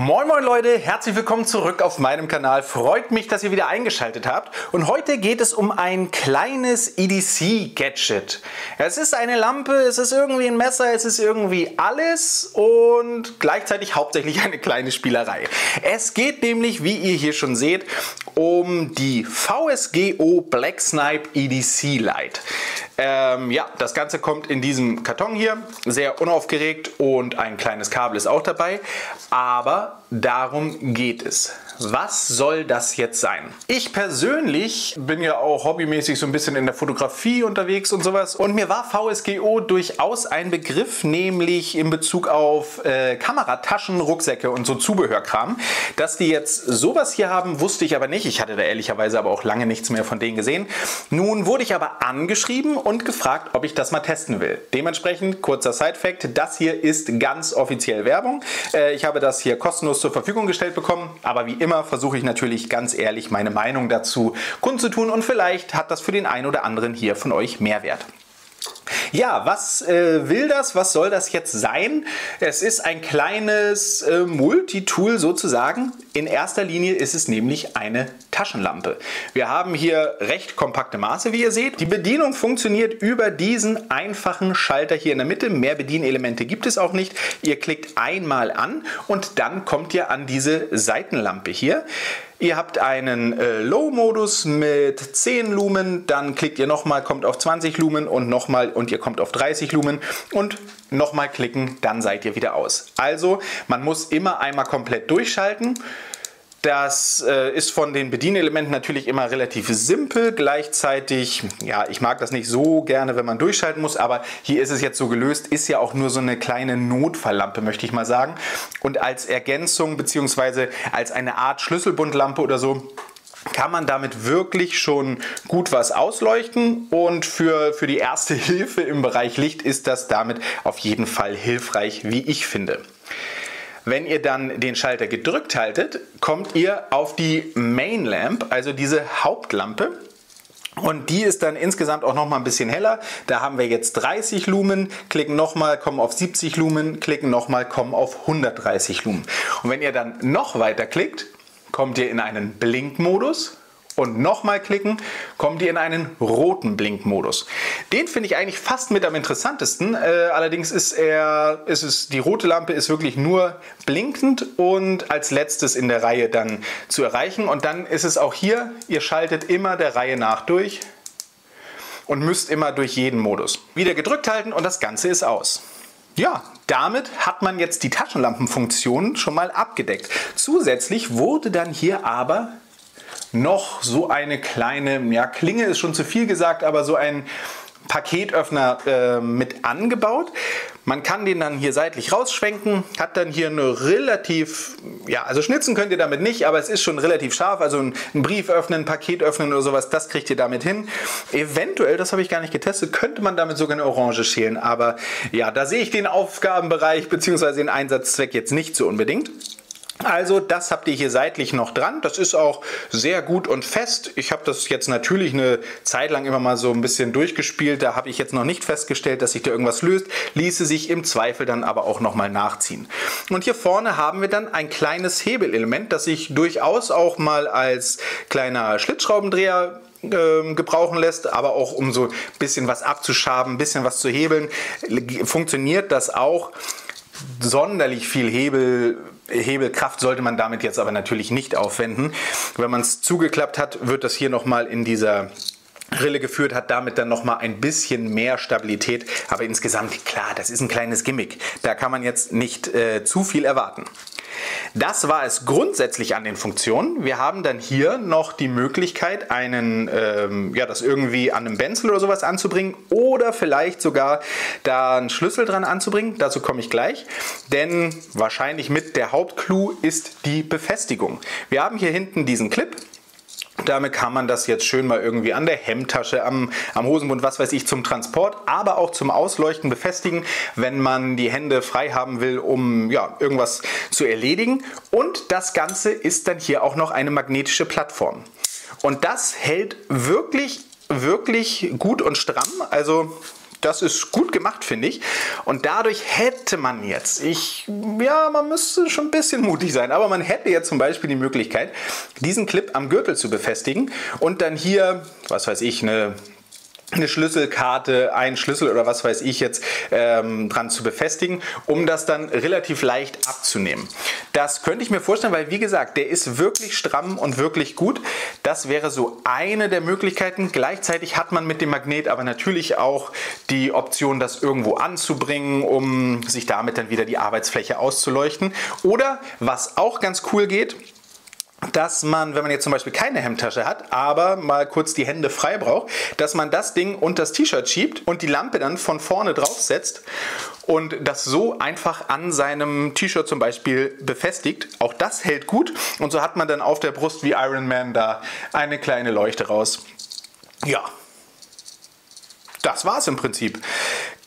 Moin moin Leute, herzlich willkommen zurück auf meinem Kanal. Freut mich, dass ihr wieder eingeschaltet habt. Und heute geht es um ein kleines EDC-Gadget. Es ist eine Lampe, es ist irgendwie ein Messer, es ist irgendwie alles und gleichzeitig hauptsächlich eine kleine Spielerei. Es geht nämlich, wie ihr hier schon seht, um die VSGO Black Snipe EDC Light. Ähm, ja, das Ganze kommt in diesem Karton hier, sehr unaufgeregt und ein kleines Kabel ist auch dabei. Aber darum geht es. Was soll das jetzt sein? Ich persönlich bin ja auch hobbymäßig so ein bisschen in der Fotografie unterwegs und sowas und mir war VSGO durchaus ein Begriff, nämlich in Bezug auf äh, Kamerataschen, Rucksäcke und so Zubehörkram. Dass die jetzt sowas hier haben, wusste ich aber nicht. Ich hatte da ehrlicherweise aber auch lange nichts mehr von denen gesehen. Nun wurde ich aber angeschrieben und gefragt, ob ich das mal testen will. Dementsprechend, kurzer Side-Fact, das hier ist ganz offiziell Werbung. Äh, ich habe das hier kostenlos zur Verfügung gestellt bekommen, aber wie immer immer versuche ich natürlich ganz ehrlich meine Meinung dazu kundzutun und vielleicht hat das für den einen oder anderen hier von euch Mehrwert. Ja, was äh, will das? Was soll das jetzt sein? Es ist ein kleines äh, Multitool sozusagen. In erster Linie ist es nämlich eine Taschenlampe. Wir haben hier recht kompakte Maße, wie ihr seht. Die Bedienung funktioniert über diesen einfachen Schalter hier in der Mitte. Mehr Bedienelemente gibt es auch nicht. Ihr klickt einmal an und dann kommt ihr an diese Seitenlampe hier. Ihr habt einen äh, Low-Modus mit 10 Lumen, dann klickt ihr nochmal, kommt auf 20 Lumen und nochmal und ihr kommt auf 30 Lumen und nochmal klicken, dann seid ihr wieder aus. Also man muss immer einmal komplett durchschalten. Das äh, ist von den Bedienelementen natürlich immer relativ simpel. Gleichzeitig, ja, ich mag das nicht so gerne, wenn man durchschalten muss, aber hier ist es jetzt so gelöst, ist ja auch nur so eine kleine Notfalllampe, möchte ich mal sagen. Und als Ergänzung bzw. als eine Art Schlüsselbundlampe oder so kann man damit wirklich schon gut was ausleuchten und für, für die erste Hilfe im Bereich Licht ist das damit auf jeden Fall hilfreich, wie ich finde. Wenn ihr dann den Schalter gedrückt haltet, kommt ihr auf die Main Lamp, also diese Hauptlampe. Und die ist dann insgesamt auch noch mal ein bisschen heller. Da haben wir jetzt 30 Lumen, klicken nochmal, kommen auf 70 Lumen, klicken nochmal, kommen auf 130 Lumen. Und wenn ihr dann noch weiter klickt, kommt ihr in einen Blinkmodus und nochmal klicken, kommt ihr in einen roten Blinkmodus. Den finde ich eigentlich fast mit am interessantesten. Äh, allerdings ist er, ist es, die rote Lampe ist wirklich nur blinkend und als letztes in der Reihe dann zu erreichen. Und dann ist es auch hier, ihr schaltet immer der Reihe nach durch und müsst immer durch jeden Modus. Wieder gedrückt halten und das Ganze ist aus. Ja, damit hat man jetzt die Taschenlampenfunktion schon mal abgedeckt. Zusätzlich wurde dann hier aber noch so eine kleine, ja, Klinge ist schon zu viel gesagt, aber so ein Paketöffner äh, mit angebaut. Man kann den dann hier seitlich rausschwenken, hat dann hier eine relativ, ja, also schnitzen könnt ihr damit nicht, aber es ist schon relativ scharf. Also ein, ein Brief öffnen, ein Paket öffnen oder sowas, das kriegt ihr damit hin. Eventuell, das habe ich gar nicht getestet, könnte man damit sogar eine Orange schälen. Aber ja, da sehe ich den Aufgabenbereich bzw. den Einsatzzweck jetzt nicht so unbedingt. Also das habt ihr hier seitlich noch dran. Das ist auch sehr gut und fest. Ich habe das jetzt natürlich eine Zeit lang immer mal so ein bisschen durchgespielt. Da habe ich jetzt noch nicht festgestellt, dass sich da irgendwas löst. Ließe sich im Zweifel dann aber auch nochmal nachziehen. Und hier vorne haben wir dann ein kleines Hebelelement, das sich durchaus auch mal als kleiner Schlitzschraubendreher ähm, gebrauchen lässt, aber auch um so ein bisschen was abzuschaben, ein bisschen was zu hebeln, funktioniert das auch. Sonderlich viel Hebel Hebelkraft sollte man damit jetzt aber natürlich nicht aufwenden. Wenn man es zugeklappt hat, wird das hier nochmal in dieser Rille geführt, hat damit dann nochmal ein bisschen mehr Stabilität. Aber insgesamt, klar, das ist ein kleines Gimmick. Da kann man jetzt nicht äh, zu viel erwarten. Das war es grundsätzlich an den Funktionen. Wir haben dann hier noch die Möglichkeit, einen, ähm, ja, das irgendwie an einem Benzel oder sowas anzubringen oder vielleicht sogar da einen Schlüssel dran anzubringen. Dazu komme ich gleich, denn wahrscheinlich mit der Hauptclou ist die Befestigung. Wir haben hier hinten diesen Clip, damit kann man das jetzt schön mal irgendwie an der Hemdtasche, am, am Hosenbund, was weiß ich, zum Transport, aber auch zum Ausleuchten befestigen, wenn man die Hände frei haben will, um ja, irgendwas zu erledigen. Und das Ganze ist dann hier auch noch eine magnetische Plattform. Und das hält wirklich, wirklich gut und stramm. Also Das ist gut gemacht, finde ich. Und dadurch hätte man jetzt, ich, ja, man müsste schon ein bisschen mutig sein, aber man hätte jetzt zum Beispiel die Möglichkeit, diesen Clip am Gürtel zu befestigen und dann hier, was weiß ich, eine eine Schlüsselkarte, ein Schlüssel oder was weiß ich jetzt ähm, dran zu befestigen, um das dann relativ leicht abzunehmen. Das könnte ich mir vorstellen, weil wie gesagt, der ist wirklich stramm und wirklich gut. Das wäre so eine der Möglichkeiten. Gleichzeitig hat man mit dem Magnet aber natürlich auch die Option, das irgendwo anzubringen, um sich damit dann wieder die Arbeitsfläche auszuleuchten. Oder was auch ganz cool geht, dass man, wenn man jetzt zum Beispiel keine Hemdtasche hat, aber mal kurz die Hände frei braucht, dass man das Ding unter das T-Shirt schiebt und die Lampe dann von vorne draufsetzt und das so einfach an seinem T-Shirt zum Beispiel befestigt. Auch das hält gut und so hat man dann auf der Brust wie Iron Man da eine kleine Leuchte raus. Ja, das war es im Prinzip.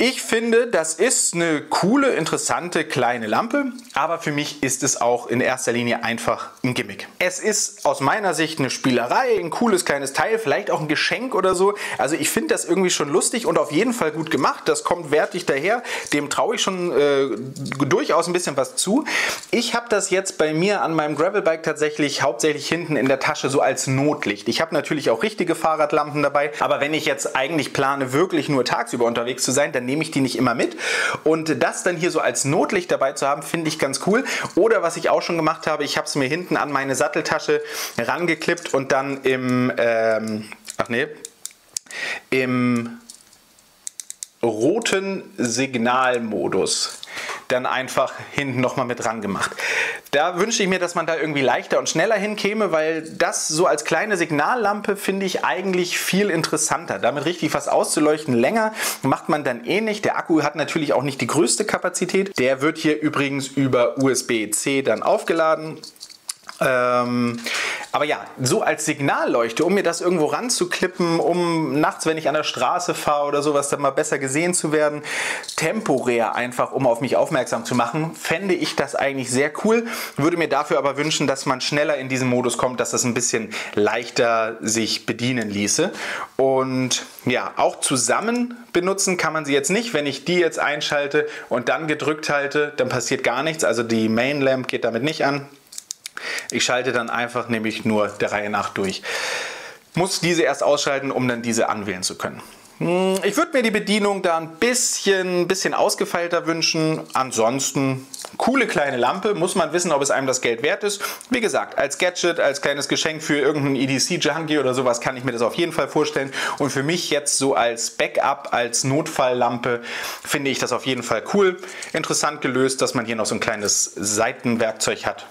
Ich finde, das ist eine coole, interessante kleine Lampe, aber für mich ist es auch in erster Linie einfach ein Gimmick. Es ist aus meiner Sicht eine Spielerei, ein cooles kleines Teil, vielleicht auch ein Geschenk oder so. Also ich finde das irgendwie schon lustig und auf jeden Fall gut gemacht. Das kommt wertig daher. Dem traue ich schon äh, durchaus ein bisschen was zu. Ich habe das jetzt bei mir an meinem Gravelbike tatsächlich hauptsächlich hinten in der Tasche so als Notlicht. Ich habe natürlich auch richtige Fahrradlampen dabei, aber wenn ich jetzt eigentlich plane, wirklich nur tagsüber unterwegs zu sein, dann nehme ich die nicht immer mit. Und das dann hier so als Notlicht dabei zu haben, finde ich ganz cool. Oder was ich auch schon gemacht habe, ich habe es mir hinten an meine Satteltasche rangeklippt und dann im, ähm, ach nee, im roten Signalmodus dann einfach hinten nochmal mit dran gemacht. Da wünsche ich mir, dass man da irgendwie leichter und schneller hinkäme, weil das so als kleine Signallampe finde ich eigentlich viel interessanter. Damit richtig was auszuleuchten länger macht man dann eh nicht. Der Akku hat natürlich auch nicht die größte Kapazität. Der wird hier übrigens über USB-C dann aufgeladen. Ähm, aber ja, so als Signalleuchte, um mir das irgendwo ranzuklippen, um nachts, wenn ich an der Straße fahre oder sowas, dann mal besser gesehen zu werden, temporär einfach, um auf mich aufmerksam zu machen, fände ich das eigentlich sehr cool. Würde mir dafür aber wünschen, dass man schneller in diesen Modus kommt, dass das ein bisschen leichter sich bedienen ließe. Und ja, auch zusammen benutzen kann man sie jetzt nicht. Wenn ich die jetzt einschalte und dann gedrückt halte, dann passiert gar nichts. Also die Main Lamp geht damit nicht an. Ich schalte dann einfach nämlich nur der Reihe nach durch. Muss diese erst ausschalten, um dann diese anwählen zu können. Hm, ich würde mir die Bedienung da ein bisschen, bisschen ausgefeilter wünschen. Ansonsten coole kleine Lampe. Muss man wissen, ob es einem das Geld wert ist. Wie gesagt, als Gadget, als kleines Geschenk für irgendeinen EDC-Junkie oder sowas kann ich mir das auf jeden Fall vorstellen. Und für mich jetzt so als Backup, als Notfalllampe finde ich das auf jeden Fall cool. Interessant gelöst, dass man hier noch so ein kleines Seitenwerkzeug hat.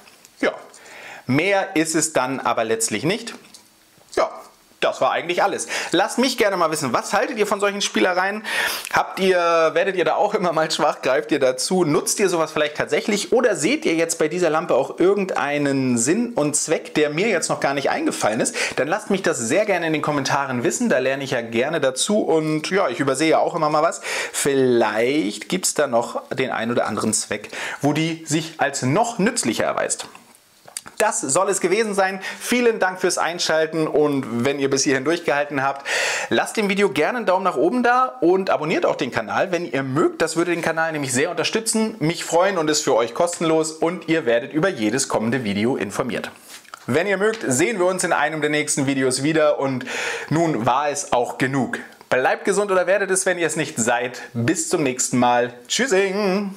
Ja, Mehr ist es dann aber letztlich nicht. Ja, das war eigentlich alles. Lasst mich gerne mal wissen, was haltet ihr von solchen Spielereien? Habt ihr, werdet ihr da auch immer mal schwach? Greift ihr dazu? Nutzt ihr sowas vielleicht tatsächlich? Oder seht ihr jetzt bei dieser Lampe auch irgendeinen Sinn und Zweck, der mir jetzt noch gar nicht eingefallen ist? Dann lasst mich das sehr gerne in den Kommentaren wissen. Da lerne ich ja gerne dazu und ja, ich übersehe auch immer mal was. Vielleicht gibt es da noch den einen oder anderen Zweck, wo die sich als noch nützlicher erweist. Das soll es gewesen sein. Vielen Dank fürs Einschalten und wenn ihr bis hierhin durchgehalten habt, lasst dem Video gerne einen Daumen nach oben da und abonniert auch den Kanal, wenn ihr mögt. Das würde den Kanal nämlich sehr unterstützen, mich freuen und ist für euch kostenlos und ihr werdet über jedes kommende Video informiert. Wenn ihr mögt, sehen wir uns in einem der nächsten Videos wieder und nun war es auch genug. Bleibt gesund oder werdet es, wenn ihr es nicht seid. Bis zum nächsten Mal. Tschüssing!